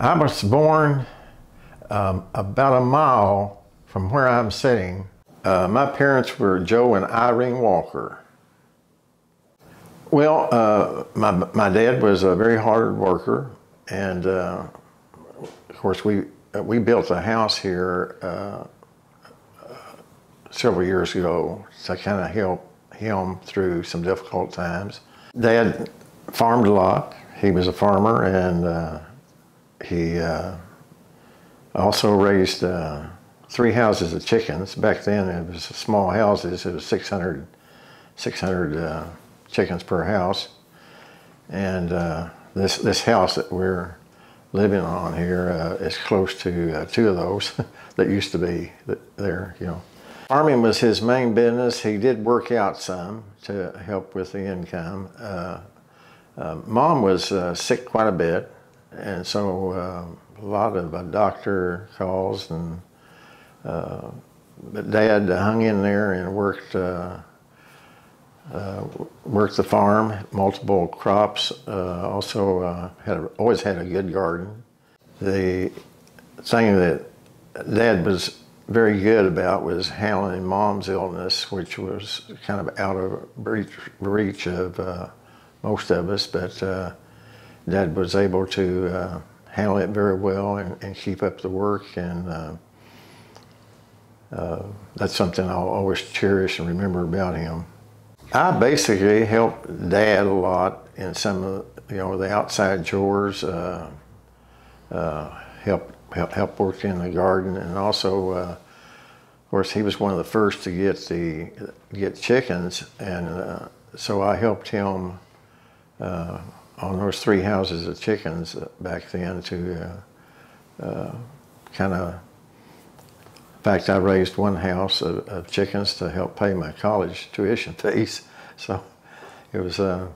I was born um, about a mile from where I'm sitting. Uh, my parents were Joe and Irene Walker. Well, uh, my, my dad was a very hard worker, and uh, of course, we, we built a house here uh, several years ago to kind of help him through some difficult times. Dad farmed a lot. He was a farmer, and uh, he uh, also raised uh, three houses of chickens. Back then, it was small houses. It was 600, 600 uh, chickens per house. And uh, this, this house that we're living on here uh, is close to uh, two of those that used to be there, you know. Farming was his main business. He did work out some to help with the income. Mom was sick quite a bit, and so a lot of doctor calls and but Dad hung in there and worked uh, uh, worked the farm, multiple crops. Uh, also uh, had a, always had a good garden. The thing that Dad was very good about was handling Mom's illness, which was kind of out of reach, reach of uh, most of us, but uh, Dad was able to uh, handle it very well and, and, keep up the work and that's something I'll always cherish and remember about him. I basically helped Dad a lot in some of you know the outside chores, uh, uh, help, help help work in the garden, and also, uh, of course, he was one of the first to get the get chickens, and uh, so I helped him uh, on those three houses of chickens back then to uh, kind of in fact, I raised one house of, of, chickens to help pay my college tuition fees. So it was uh,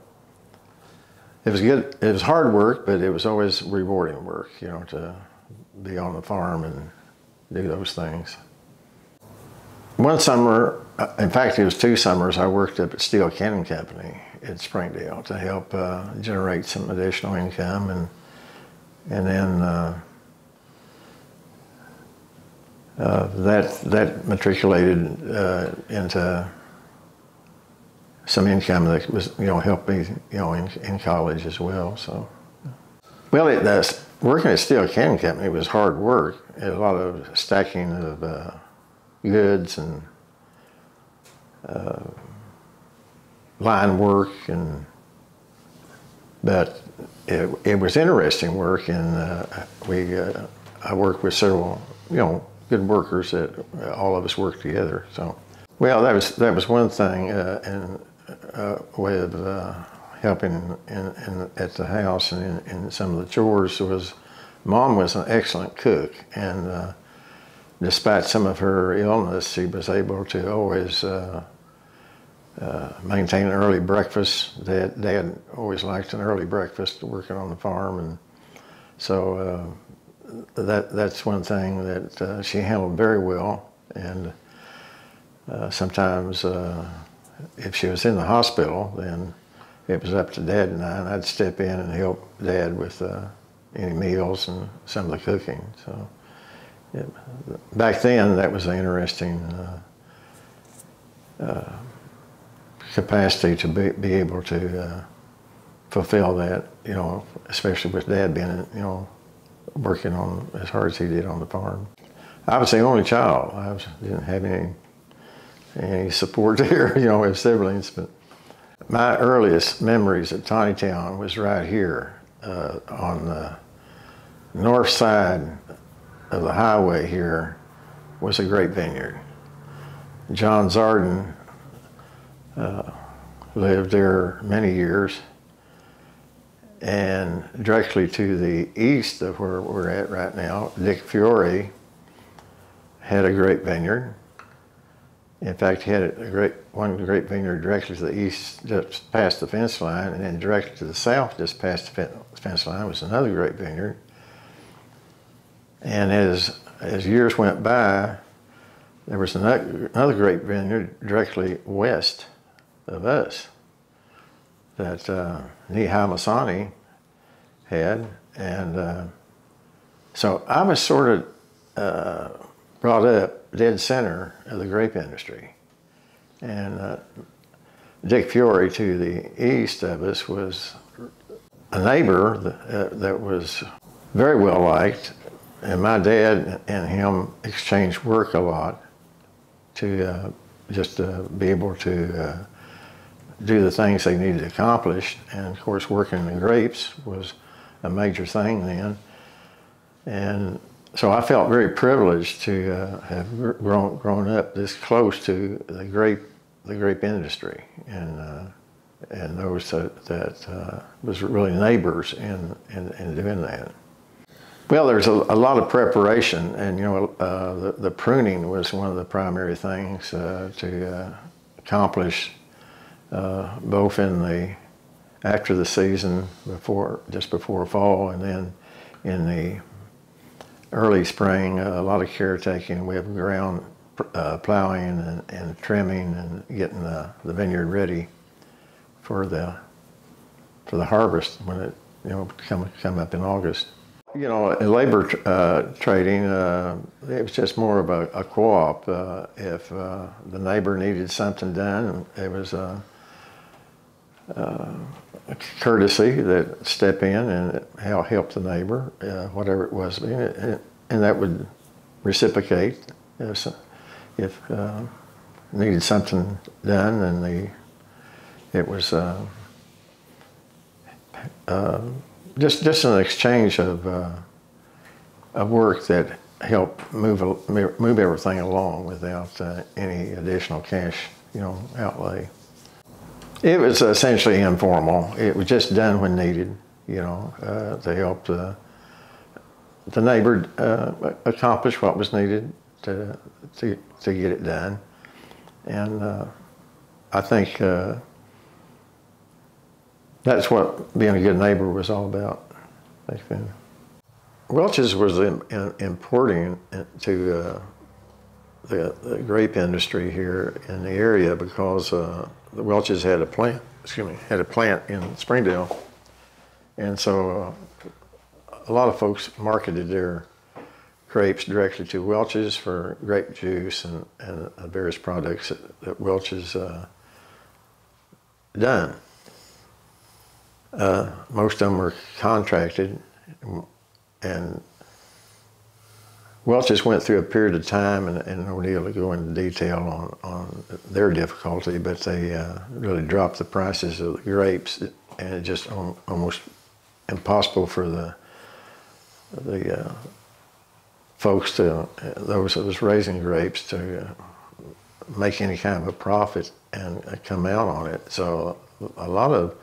it was good. It was hard work, but it was always rewarding work. You know, to be on the farm and do those things. One summer, uh, in fact, it was two summers. I worked up at Steele Canning Company in Springdale to help uh, generate some additional income, and and then. Uh, uh, that that matriculated uh, into some income that was you know helped me you know in, in college as well. So, well, it, working at Steele Canning Company was hard work. a lot of stacking of uh, goods and uh, line work and but it, it was interesting work and we I worked with several you know good workers that all of us worked together. So, well, that was that was one thing, uh, and uh, of uh, helping in, in, at the house and in, in, some of the chores was, mom was an excellent cook, and uh, despite some of her illness, she was able to always. Uh, uh, maintain an early breakfast. Dad, Dad always liked an early breakfast working on the farm, and so that that's one thing that uh, she handled very well. And uh, sometimes, uh, if she was in the hospital, then it was up to Dad and I, and I'd step in and help Dad with uh, any meals and some of the cooking. So it, back then, that was an interesting uh, uh, capacity to be, be able to fulfill that. You know, especially with Dad being, you know working on as hard as he did on the farm. I was the only child. I was, didn't have any any support there, you know, as siblings. But my earliest memories of Tontitown was right here uh, on the north side of the highway. Here was a grape vineyard. John Zarden uh, lived there many years and directly to the east of where we're at right now, Dick Fiore had a great vineyard. In fact, he had a great one grape vineyard directly to the east, just past the fence line, and then directly to the south, just past the fence line, was another great vineyard. And as as years went by, there was another, great vineyard directly west of us that uh, Neha Masani had, and uh, So I was sort of uh, brought up dead center of the grape industry. And uh, Dick Fiore to the east of us was a neighbor that, uh, that was very well liked. And my dad and him exchanged work a lot to uh, just uh, be able to do the things they needed to accomplish. And of course, working the grapes was a major thing then. And so I felt very privileged to uh, have grown, grown up this close to the grape, the grape industry, and uh, and those that, that uh, was really neighbors in, in, in doing that. Well, there's a, a, lot of preparation, and you know, uh, the, the, pruning was one of the primary things uh, to uh, accomplish, uh, both in the after the season, before just before fall, and then in the early spring. Uh, a lot of caretaking. We have ground uh, plowing and, and, trimming and getting the, the vineyard ready for the for the harvest when it you know come come up in August. You know, labor uh, trading, uh, it was just more of a, a co-op. Uh, if uh, the neighbor needed something done, it was a, uh, courtesy that step in and help the neighbor, uh, whatever it was, and, and that would reciprocate if, if needed something done, and the it was uh, just just an exchange of uh, of work that helped move move everything along without uh, any additional cash, you know, outlay. It was essentially informal. It was just done when needed, you know, uh, to help the the neighbor uh, accomplish what was needed to to to get it done, and uh, I think that's what being a good neighbor was all about back then. Welch's was in, in, importing to uh, the, the, grape industry here in the area because uh, the Welch's had a plant, excuse me, had a plant in Springdale, and so uh, a lot of folks marketed their grapes directly to Welch's for grape juice and, and various products that, that Welch's uh, done. Uh, most of them were contracted, and Welch just went through a period of time, and, and no need to go into detail on, on their difficulty, but they uh, really dropped the prices of the grapes, and it just almost impossible for the the uh, folks to those that was raising grapes to uh, make any kind of a profit and come out on it. So a lot of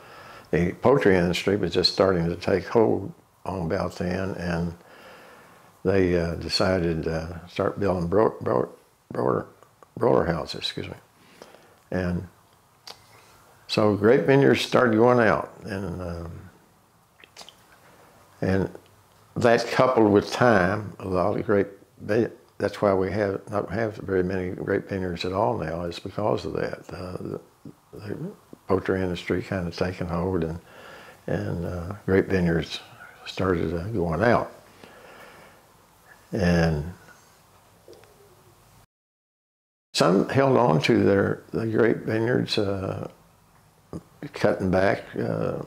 the poultry industry was just starting to take hold on about then, and they uh, decided to start building bro- bro- broiler, houses, excuse me. And so grape vineyards started going out, and um, and that coupled with time, a lot of grape. That's why we have not have very many grape vineyards at all now. Is because of that. Uh, the, the poultry industry kind of taken hold and, and uh, grape vineyards started uh, going out. And some held on to their the grape vineyards, uh, cutting back. Uh,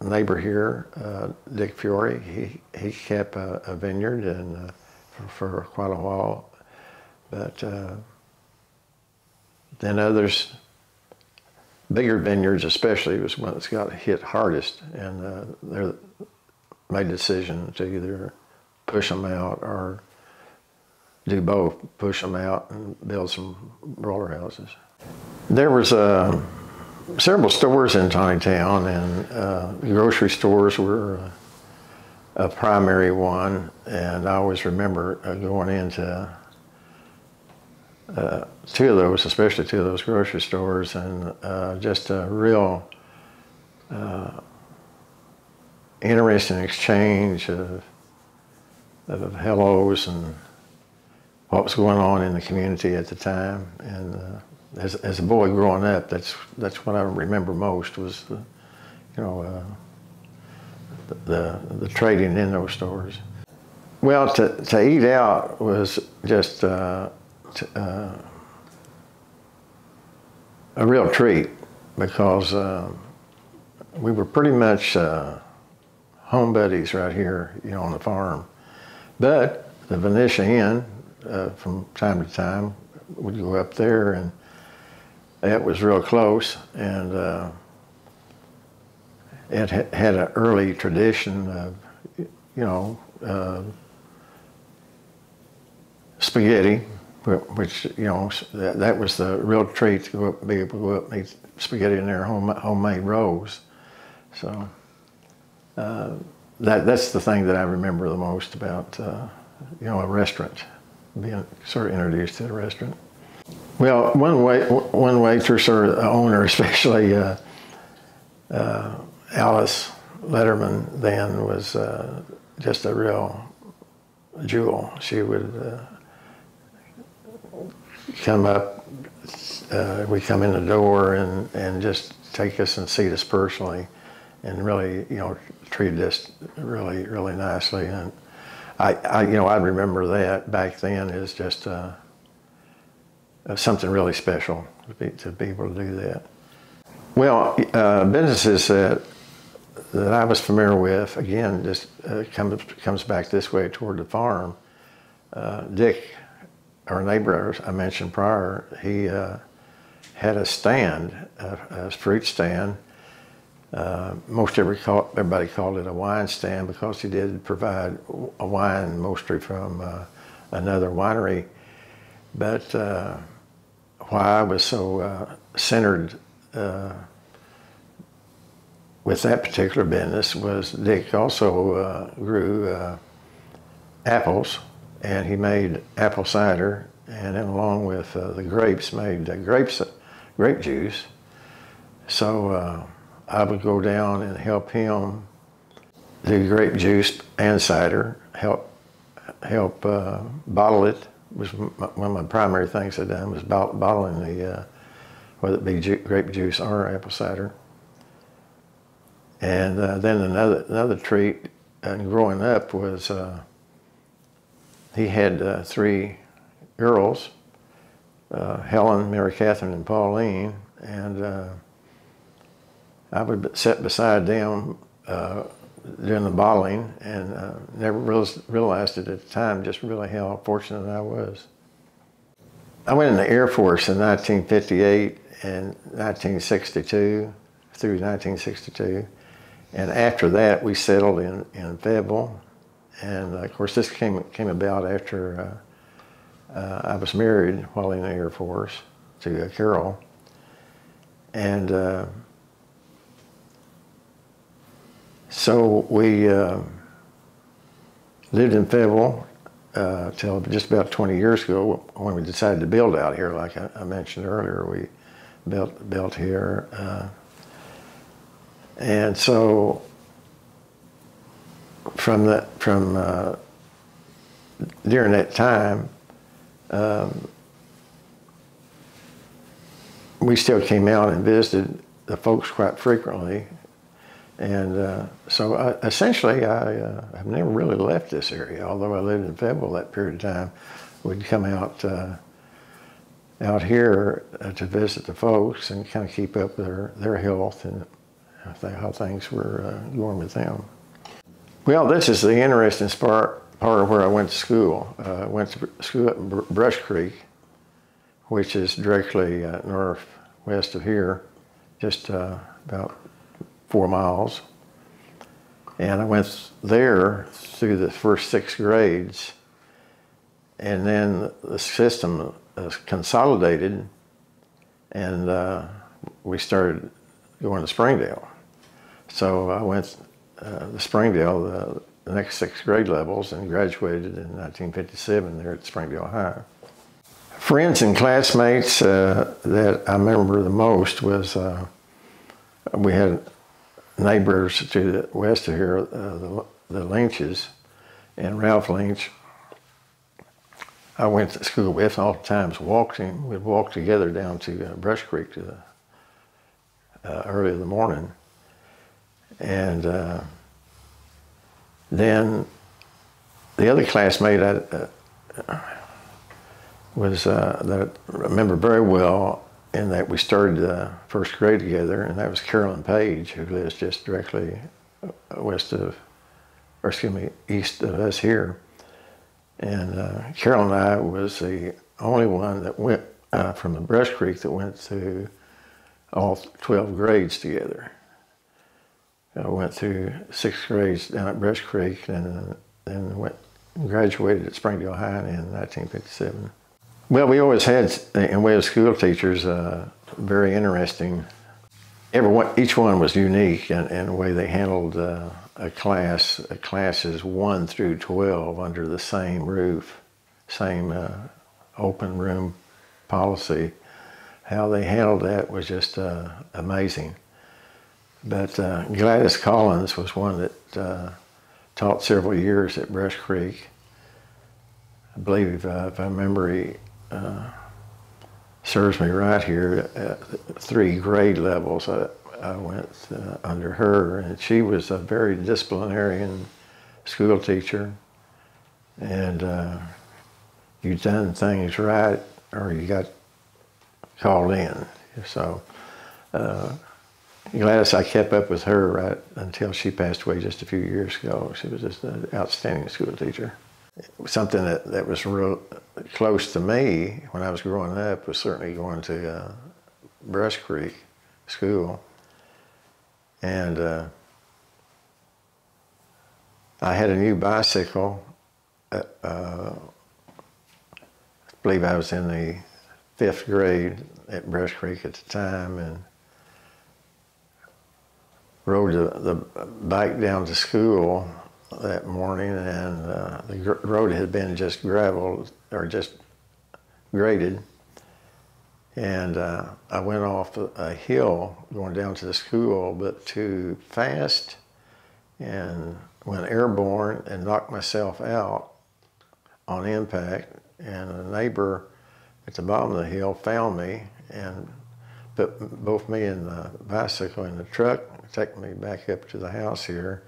neighbor here, uh, Dick Fiore, he, he kept a, a vineyard and uh, for, for, quite a while. But uh, then others bigger vineyards especially was one that's got hit hardest and uh, they made a decision to either push them out or do both, push them out and build some broiler houses. There was uh, several stores in Tontitown and uh, grocery stores were uh, a primary one and I always remember uh, going into uh, two of those, especially two of those grocery stores, and uh, just a real interesting exchange of, of hellos and what was going on in the community at the time. And uh, as, as a boy growing up, that's that's what I remember most was the, you know, uh, the, the, the trading in those stores. Well, to, to eat out was just uh, t- uh, a real treat because uh, we were pretty much uh, home buddies right here, you know, on the farm. But the Venetian Inn, uh, from time to time, would go up there, and that was real close. And uh, it ha- had an early tradition of, you know, uh, spaghetti, which you know that, that was the real treat to go up, be able to go up and eat spaghetti in their home, homemade rolls. So uh, that that's the thing that I remember the most about uh, you know a restaurant, being sort of introduced to the restaurant. Well, one way one waitress or owner, especially uh, uh, Alice Letterman, then was uh, just a real jewel. She would uh, come up, uh, we come in the door and, and just take us and seat us personally and really, you know, treated us really, really nicely. And I, I you know, I remember that back then as just uh, uh, something really special to be, to be able to do that. Well, uh, businesses that, that I was familiar with, again, just uh, comes, comes back this way toward the farm. Uh, Dick, our neighbor I mentioned prior, he uh, had a stand, a, a fruit stand. Uh, most every call, everybody called it a wine stand because he did provide a wine mostly from uh, another winery. But uh, why I was so uh, centered uh, with that particular business was Dick also uh, grew apples and he made apple cider and then along with the grapes made grapes grape juice so I would go down and help him. Do grape juice and cider help help uh, bottle it. Was one of my primary things I done was bot- bottling the uh, whether it be ju- grape juice or apple cider. And uh, then another another treat and growing up was uh, he had uh, three girls, uh, Helen, Mary Catherine, and Pauline, and uh, I would sit beside them uh, doing the bottling, and uh, never realized, it at the time just really how fortunate I was. I went in the Air Force in 1958 and 1962 through 1962. And after that, we settled in, in Fayetteville. And uh, of course, this came, came about after uh, uh, I was married while in the Air Force to uh, Carol. And uh, so we uh, lived in Fayetteville uh, till just about 20 years ago when we decided to build out here. Like I, I mentioned earlier, we built, built here. Uh, and so from that, from uh, during that time, um, we still came out and visited the folks quite frequently. And uh, so I, essentially, I uh, have never really left this area. Although I lived in Fayetteville that period of time, we'd come out uh, out here uh, to visit the folks and kind of keep up their, their health and how things were uh, going with them. Well, this is the interesting part, part of where I went to school. Uh, I went to school at Br- Brush Creek, which is directly uh, northwest of here, just uh, about four miles. And I went there through the first six grades, and then the system uh, consolidated, and uh, we started going to Springdale. So I went uh, to Springdale, the, the next six grade levels, and graduated in 1957 there at Springdale High. Friends and classmates uh, that I remember the most was uh, we had neighbors to the west of here, uh, the, the Lynches, and Ralph Lynch. I went to school with oftentimes walking. We'd walk together down to uh, Brush Creek to the, uh, early in the morning. And uh, then the other classmate I uh, was uh, that I remember very well in that we started uh, first grade together, and that was Carolyn Page, who lives just directly uh, west of, or excuse me, east of us here. And uh, Carol and I was the only one that went uh, from the Brush Creek that went through all 12 grades together. I went through sixth grades down at Brush Creek and then went graduated at Springdale High in 1957. Well, we always had, in way of school teachers, uh, very interesting. Everyone, each one was unique in, in the way they handled uh, a class, a classes one through 12 under the same roof, same uh, open room policy. How they handled that was just uh, amazing. But uh, Gladys Collins was one that uh, taught several years at Brush Creek. I believe, uh, if I remember, uh, serves me right here, at three grade levels. I, I went uh, under her, and she was a very disciplinarian school teacher. And uh, you done things right, or you got called in. So uh, Gladys, I kept up with her right until she passed away just a few years ago. She was just an outstanding school teacher. Something that, that was real close to me when I was growing up was certainly going to uh, Brush Creek School. And uh, I had a new bicycle. Uh, I believe I was in the fifth grade at Brush Creek at the time, and rode the, the bike down to school that morning, and uh, the road had been just gravel or just graded. And uh, I went off a hill going down to the school, but too fast, and went airborne and knocked myself out on impact. And a neighbor at the bottom of the hill found me and put both me and the bicycle in the truck, took me back up to the house here.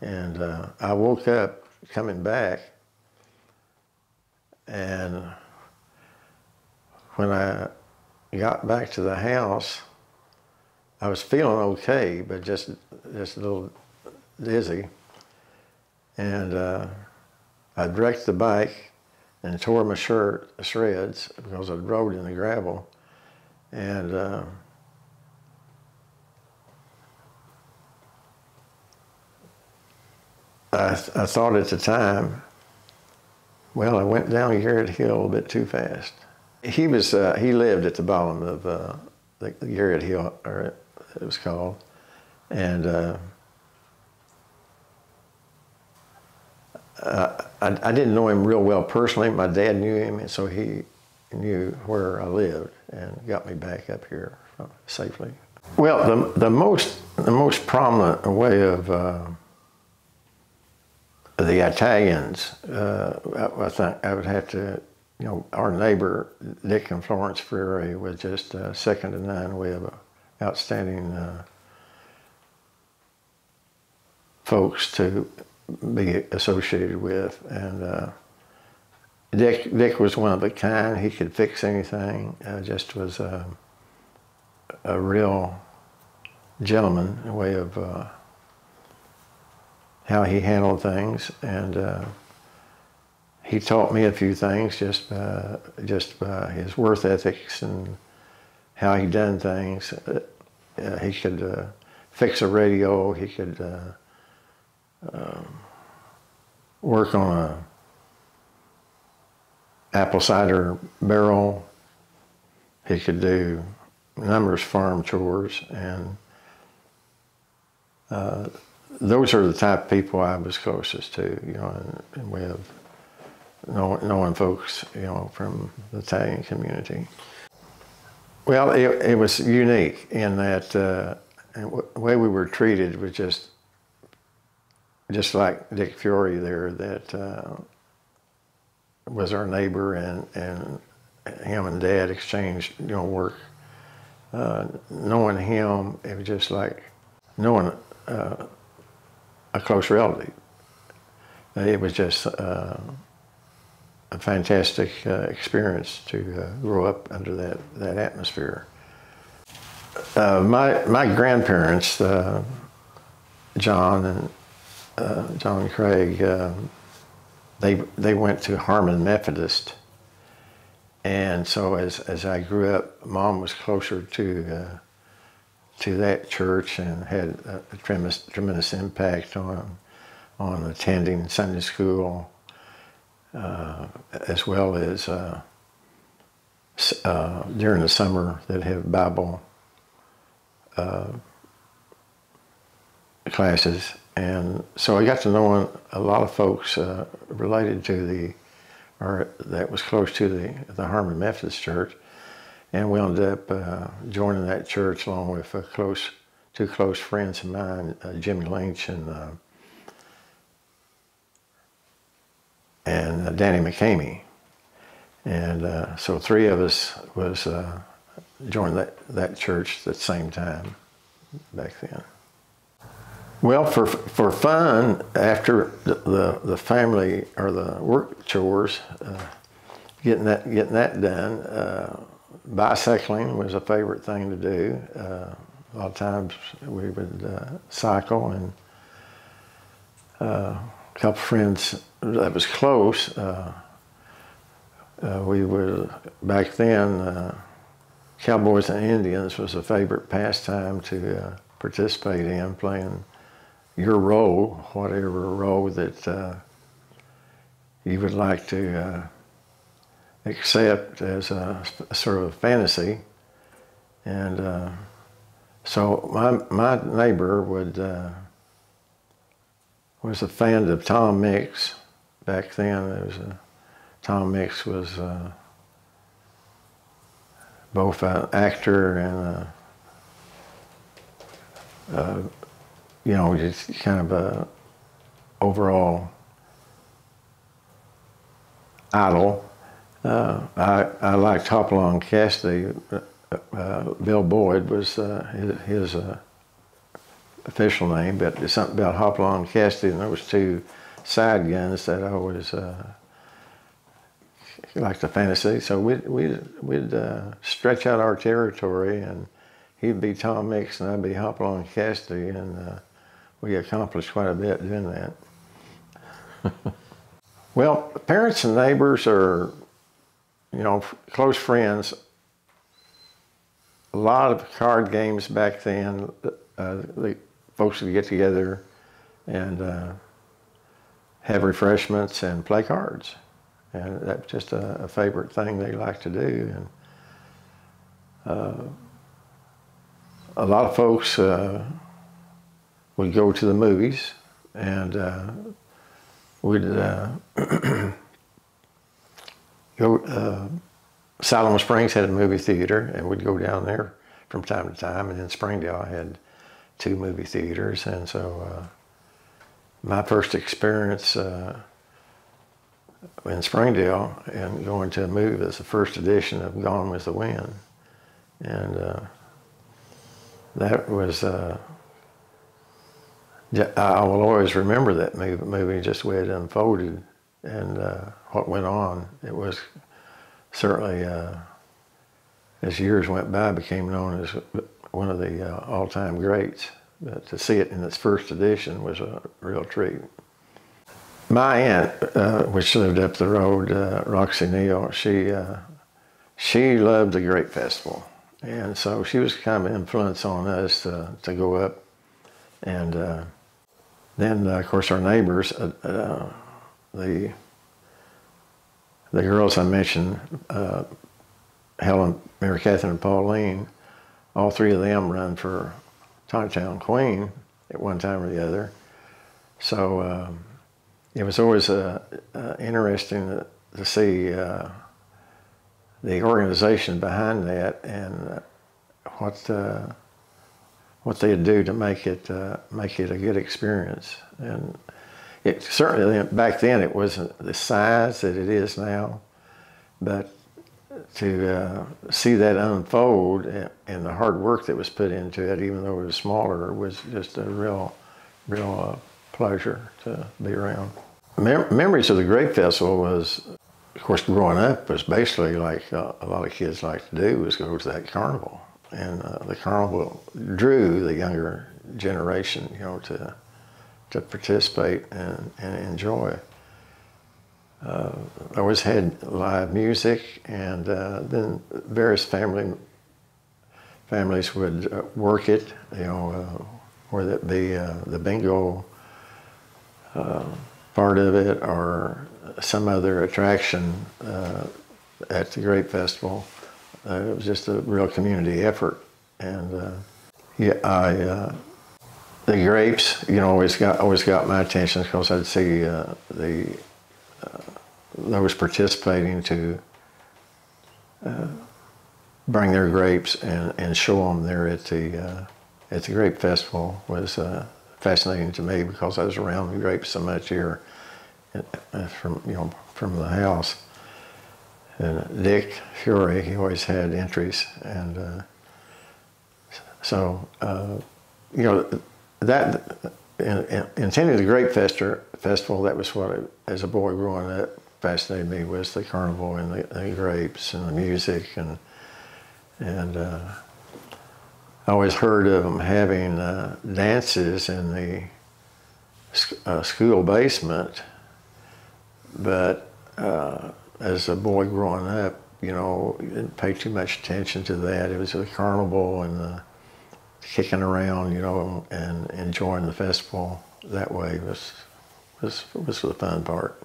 And uh, I woke up coming back, and when I got back to the house, I was feeling okay, but just just a little dizzy. And uh, I wrecked the bike and tore my shirt to shreds because I rode in the gravel. And uh, I, I thought at the time, well, I went down Garrett Hill a bit too fast. He was uh, he lived at the bottom of uh, the, Garrett Hill, or it was called, and uh, I, I didn't know him real well personally. My dad knew him, and so he knew where I lived and got me back up here safely. Well, the, the most the most prominent way of uh, the Italians, uh, I, I, think I would have to, you know, our neighbor Dick and Florence Fiore was just uh, second to none. We have outstanding uh, folks to be associated with, and uh, Dick Dick was one of a kind. He could fix anything. Uh, just was a, a real gentleman, a way of uh, how he handled things, and uh, he taught me a few things just uh, just by his worth ethics and how he done things. Uh, he could uh, fix a radio. He could um, work on a apple cider barrel. He could do numerous farm chores, and uh, those are the type of people I was closest to, you know, way of knowing, knowing folks, you know, from the Italian community. Well, it, it was unique in that uh, the way we were treated was just, just like Dick Fiore there, that uh, was our neighbor, and and him and Dad exchanged, you know, work. Uh, knowing him, it was just like knowing uh, a close relative. it was just uh, a fantastic uh, experience to uh, grow up under that, that atmosphere. Uh, my, my grandparents, uh, John and uh, John Craig, they, they went to Harmon Methodist. And so as, as I grew up, mom was closer to, to that church and had a, a tremendous, tremendous impact on, on attending Sunday school uh, as well as uh, uh, during the summer that have Bible classes. And so I got to know a lot of folks related to the, or that was close to the, the Harmon Methodist Church. And we ended up uh, joining that church along with uh, close, two close friends of mine, uh, Jimmy Lynch and and uh, Danny McCamey. And uh, so three of us was uh, joined that, that church at the same time back then. Well, for, for fun, after the, the, the family or the work chores, uh, getting, that, getting that done, uh, bicycling was a favorite thing to do. Uh, a lot of times we would cycle and a couple friends that was close. Uh, uh, we were back then. Uh, Cowboys and Indians was a favorite pastime to uh, participate in, playing your role, whatever role that uh, you would like to uh, accept as a, a, sort of a fantasy. And so my my neighbor would was a fan of Tom Mix back then. It was a, Tom Mix was uh, both an actor and a, a, you know, just kind of a overall idol. Uh, I, I liked Hopalong Cassidy. Uh, uh, Bill Boyd was uh, his, his uh, official name, but it's something about Hopalong Cassidy, and there was two side guns that I always uh, liked the fantasy. So we'd, we'd, we'd uh, stretch out our territory, and he'd be Tom Mix, and I'd be Hopalong Cassidy, and uh, we accomplished quite a bit doing that. well, parents and neighbors are, you know, close friends. A lot of card games back then. Uh, the, folks would get together and uh, have refreshments and play cards. And that's just a, a, favorite thing they like to do. And uh, a lot of folks uh, would go to the movies and uh, we'd uh, go, uh, Springs had a movie theater and we'd go down there from time to time. And in Springdale I had two movie theaters, and so uh, my first experience uh, in Springdale and going to a movie was the first edition of Gone with the Wind, and uh, that was. Uh, I will always remember that movie, movie just the way it unfolded and uh, what went on. It was certainly, uh, as years went by, became known as one of the uh, all-time greats. But to see it in its first edition was a real treat. My aunt, uh, which lived up the road, uh, Roxy Neal, she uh, she loved the Grape Festival, and so she was kind of an influence on us to, to go up. And uh, then, of course, our neighbors, uh, the the girls I mentioned, Helen, Mary Catherine, and Pauline, all three of them run for Town Queen at one time or the other. So um, it was always uh, uh, interesting to, to see uh, the organization behind that and uh, what uh, what they'd do to make it uh, make it a good experience. And it certainly back then it wasn't the size that it is now, but to uh, see that unfold and the hard work that was put into it, even though it was smaller, was just a real, real uh, pleasure to be around. mem- memories of the Grape Festival was, of course, growing up was basically like uh, a lot of kids like to do was go to that carnival, and uh, the carnival drew the younger generation, you know, to to participate and, and enjoy. Uh, I always had live music, and uh, then various family families would uh, work it, you know, uh, whether it be uh, the bingo uh, part of it or some other attraction at the Grape Festival. it was just a real community effort, and yeah, I the grapes, you know, always got always got my attention because I'd see uh, the uh, those participating to uh, bring their grapes and, and show them there at the uh, at the grape festival was uh, fascinating to me because I was around the grapes so much here uh, from you know from the house. And Dick Fiore, he always had entries, and so you know that in, in, the Grape Fester, Festival, that was what, I, as a boy growing up, fascinated me was the carnival and the, the grapes and the music and and uh, I always heard of them having uh, dances in the uh, school basement, but uh, as a boy growing up, you know, didn't pay too much attention to that. It was the carnival and the kicking around, you know, and enjoying the festival that way was was was the fun part.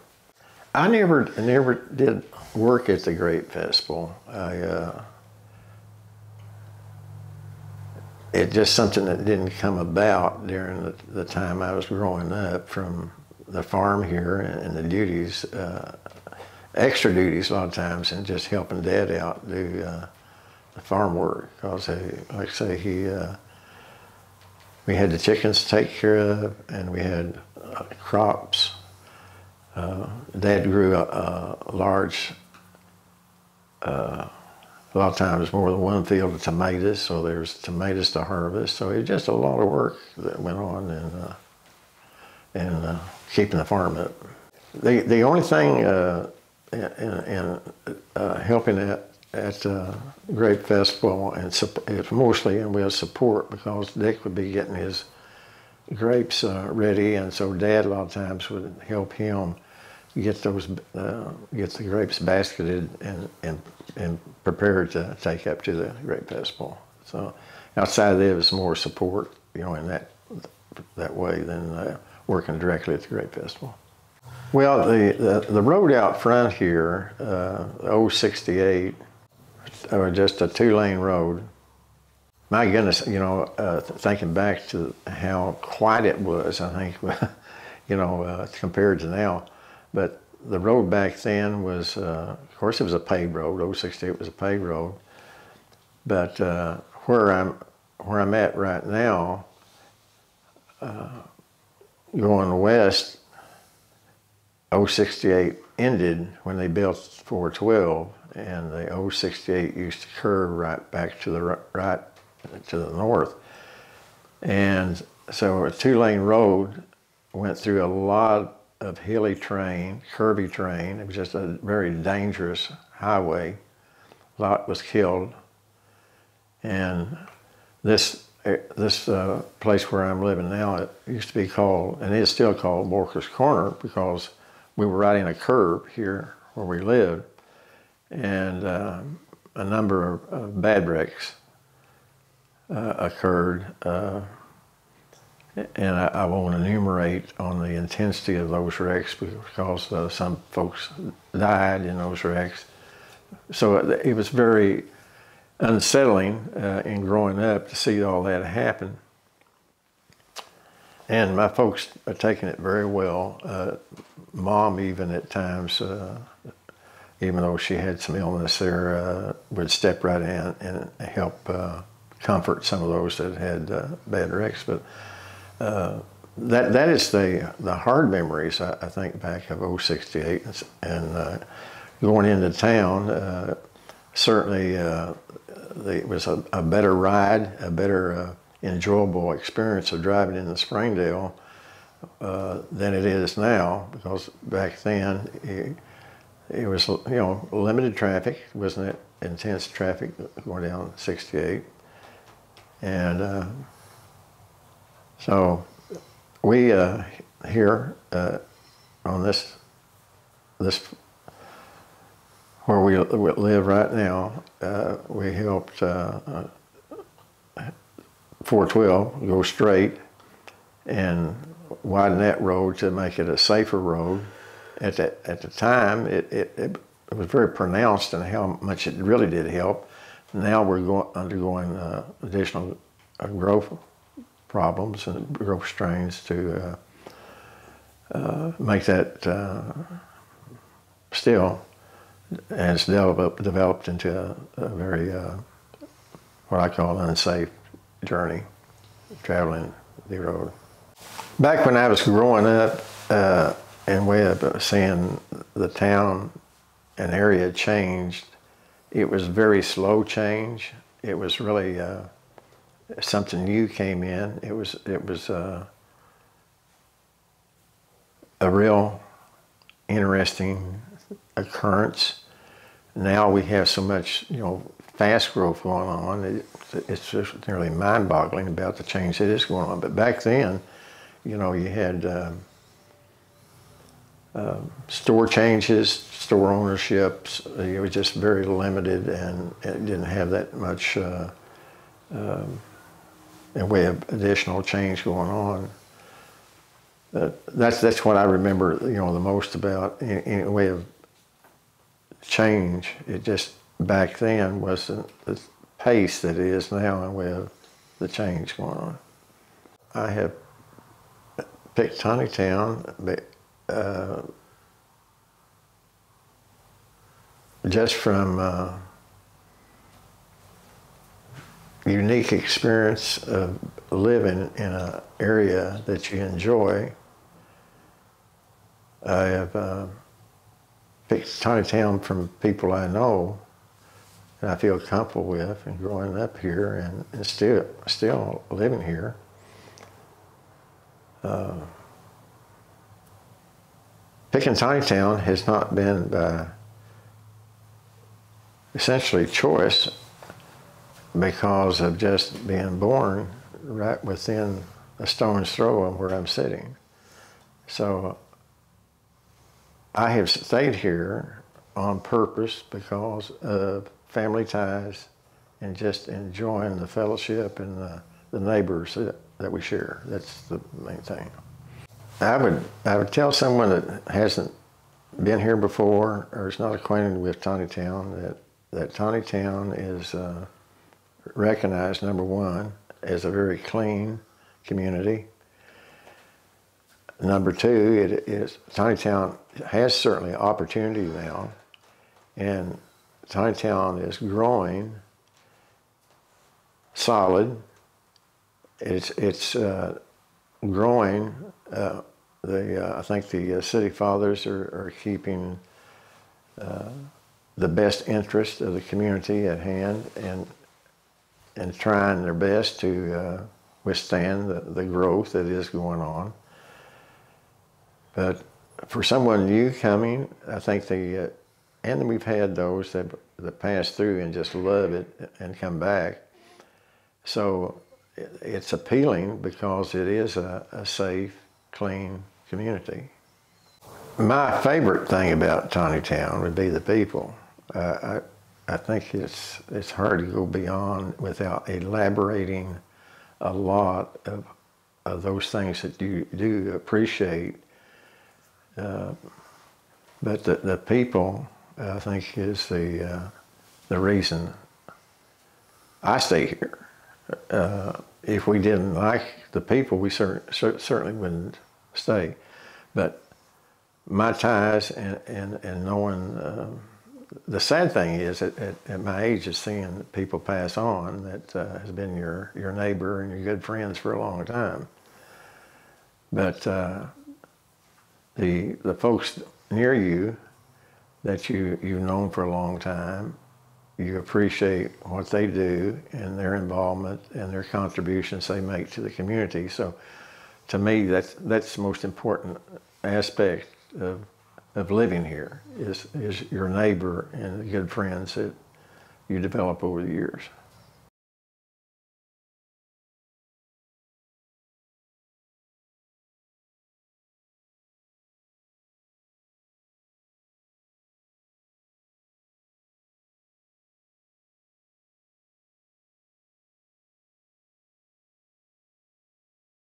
I never never did work at the Grape Festival. I uh, it's just something that didn't come about during the, the, time I was growing up from the farm here and, the duties, uh, extra duties a lot of times, and just helping Dad out do uh, the farm work. Because, like I say, he uh, we had the chickens to take care of, and we had uh, crops. Uh, Dad grew a, a large, uh, a lot of times more than one field of tomatoes, so there's tomatoes to harvest. So it was just a lot of work that went on in, uh, in uh, keeping the farm up. The, the only thing uh, in, in helping that at uh, Grape Festival, and it's mostly and we'll support because Dick would be getting his grapes uh, ready, and so Dad a lot of times would help him get those uh, get the grapes basketed and, and and prepared to take up to the Grape Festival. So outside of that, it was more support, you know, in that that way than uh, working directly at the Grape Festival. Well, the, the, the road out front here, uh, 068, or just a two-lane road. My goodness, you know, uh, thinking back to how quiet it was, I think, you know, uh, compared to now. But the road back then was, uh, of course, it was a paved road. 068 was a paved road. But uh, where I'm where I'm at right now, uh, going west, 068 ended when they built 412 and the 068 used to curve right back to the right to the north. And so a two-lane road went through a lot of hilly terrain, curvy terrain. It was just a very dangerous highway. A lot was killed. And this this uh, place where I'm living now, it used to be called, and it's still called Borker's Corner because we were riding a curb here where we lived and uh, a number of, of bad wrecks uh, occurred. Uh, and I, I, won't enumerate on the intensity of those wrecks because uh, some folks died in those wrecks. So it was very unsettling uh, in growing up to see all that happen. And my folks are taking it very well. Uh, mom, even at times, even though she had some illness there, uh, would step right in and help uh, comfort some of those that had uh, bad wrecks. But uh, that that is the the hard memories I, I think back of 068 and uh, going into town. Uh, certainly, it was a, a, better ride, a better enjoyable experience of driving in the Springdale uh, than it is now because back then it, it was you know limited traffic, wasn't it? Intense traffic going down 68, and uh, so we uh, here uh, on this this where we live right now, uh, we helped uh, 412 go straight and widen that road to make it a safer road. At the, at the time, it, it, it, was very pronounced in how much it really did help. Now we're going, undergoing uh, additional uh, growth problems and growth strains to uh, uh make that uh, still has developed, developed into a, a very, uh, what I call unsafe journey, traveling the road. Back when I was growing up, uh, and way of seeing the town and area changed, it was very slow change. It was really uh, something new came in. It was it was uh, a real interesting occurrence. Now we have so much you know fast growth going on. It, it's just nearly mind-boggling about the change that is going on. But back then you know, you had uh, store changes, store ownerships. It was just very limited, and it didn't have that much uh, um, in way of additional change going on. Uh, that's that's what I remember, you know, the most about in, in a way of change. It just back then wasn't the pace that it is now way of the change going on. I have picked Town, but uh, just from uh, unique experience of living in an area that you enjoy. I have uh, picked Town from people I know and I feel comfortable with and growing up here and, and still still living here. Uh, picking Town has not been by essentially choice because of just being born right within a stone's throw of where I'm sitting. So I have stayed here on purpose because of family ties and just enjoying the fellowship and the, the neighbors that, that we share. That's the main thing. I would I would tell someone that hasn't been here before or is not acquainted with Town that that Town is uh, recognized number one as a very clean community. Number two, it is Tontitown has certainly opportunity now, and Tontitown is growing solid it's it's uh, growing. Uh, the uh, I think the uh, city fathers are, are keeping uh, the best interest of the community at hand and and trying their best to uh, withstand the, the growth that is going on. But for someone new coming, I think the and we've had those that that pass through and just love it and come back. So it's appealing because it is a, a, safe, clean community. My favorite thing about Tontitown would be the people. Uh, I, I think it's, it's hard to go beyond without elaborating a lot of, of those things that you do appreciate. Uh, but the, the people, I think, is the, uh, the reason I stay here uh, if we didn't like the people, we cer- cer- certainly wouldn't stay. But my ties and, and, and knowing, uh, the sad thing is at, at, at, my age is seeing people pass on that uh, has been your, your neighbor and your good friends for a long time. But uh, the, the folks near you that you, you've known for a long time you appreciate what they do and their involvement and their contributions they make to the community. So to me, that's that's the most important aspect of of living here is is your neighbor and the good friends that you develop over the years.